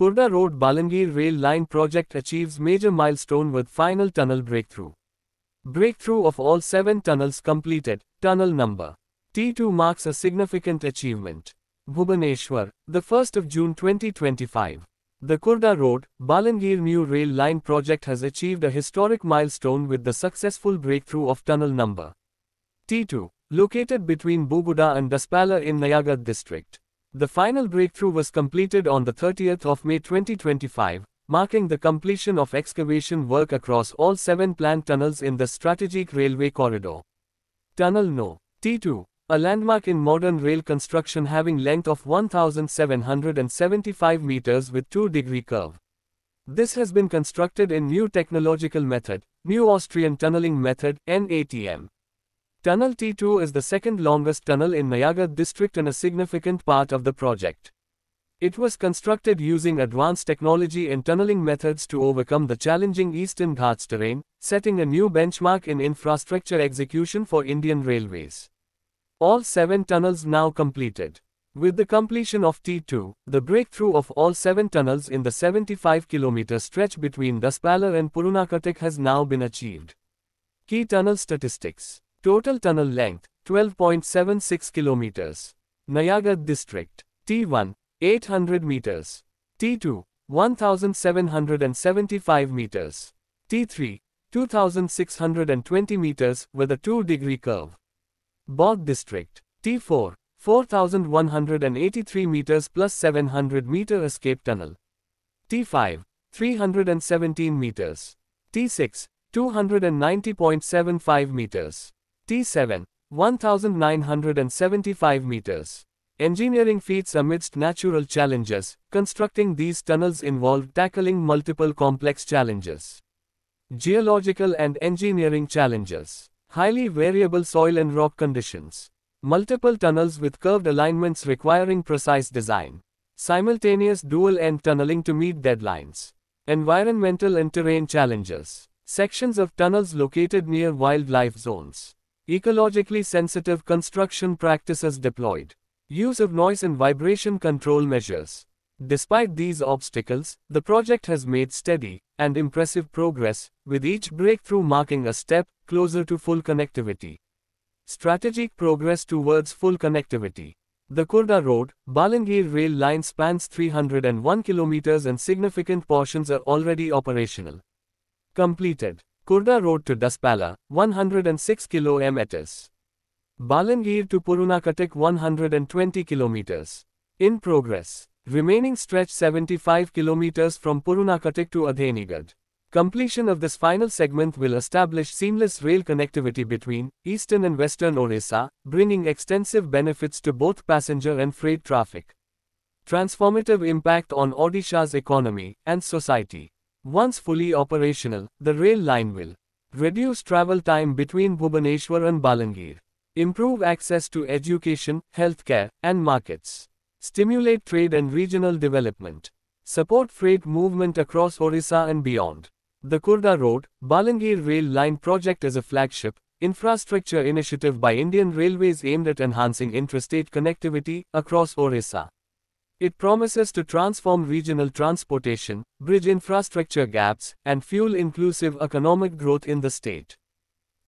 Khurda Road Balangir Rail Line project achieves major milestone with final tunnel breakthrough. Breakthrough of all seven tunnels completed, tunnel number T2 marks a significant achievement. Bhubaneswar, the 1st of June 2025. The Khurda Road, Balangir New Rail Line project has achieved a historic milestone with the successful breakthrough of tunnel number T2, located between Buguda and Daspalla in Nayagarh district. The final breakthrough was completed on the 30th of May 2025, marking the completion of excavation work across all seven planned tunnels in the strategic railway corridor. Tunnel No. T2, a landmark in modern rail construction having length of 1775 meters with 2 degree curve. This has been constructed in new technological method, New Austrian Tunneling Method, NATM. Tunnel T2 is the second longest tunnel in Nayagarh district and a significant part of the project. It was constructed using advanced technology and tunneling methods to overcome the challenging Eastern Ghats terrain, setting a new benchmark in infrastructure execution for Indian Railways. All seven tunnels now completed. With the completion of T2, the breakthrough of all seven tunnels in the 75 km stretch between Daspalla and Purunakatak has now been achieved. Key tunnel statistics Total tunnel length 12.76 kilometers. Nayagarh district. T1 800 meters. T2 1775 meters. T3 2620 meters with a 2 degree curve. Boudh district. T4 4183 meters plus 700 meter escape tunnel. T5 317 meters. T6 290.75 meters. T7, 1975 meters. Engineering feats amidst natural challenges, constructing these tunnels involved tackling multiple complex challenges. Geological and engineering challenges. Highly variable soil and rock conditions. Multiple tunnels with curved alignments requiring precise design. Simultaneous dual-end tunneling to meet deadlines. Environmental and terrain challenges. Sections of tunnels located near wildlife zones. Ecologically sensitive construction practices deployed. Use of noise and vibration control measures. Despite these obstacles, the project has made steady and impressive progress, with each breakthrough marking a step closer to full connectivity. Strategic progress towards full connectivity. The Khurda Road, Balangir rail line spans 301 kilometers and significant portions are already operational. Completed. Khurda Road to Daspalla, 106 km. Balangir to Purunakatak 120 km. In progress. Remaining stretch 75 km from Purunakatak to Adhenigad. Completion of this final segment will establish seamless rail connectivity between eastern and western Orissa, bringing extensive benefits to both passenger and freight traffic. Transformative impact on Odisha's economy and society. Once fully operational, the rail line will reduce travel time between Bhubaneswar and Balangir, improve access to education, healthcare, and markets, stimulate trade and regional development, support freight movement across Orissa and beyond. The Khurda Road, Balangir Rail Line project is a flagship, infrastructure initiative by Indian Railways aimed at enhancing intrastate connectivity across Orissa. It promises to transform regional transportation, bridge infrastructure gaps, and fuel inclusive economic growth in the state.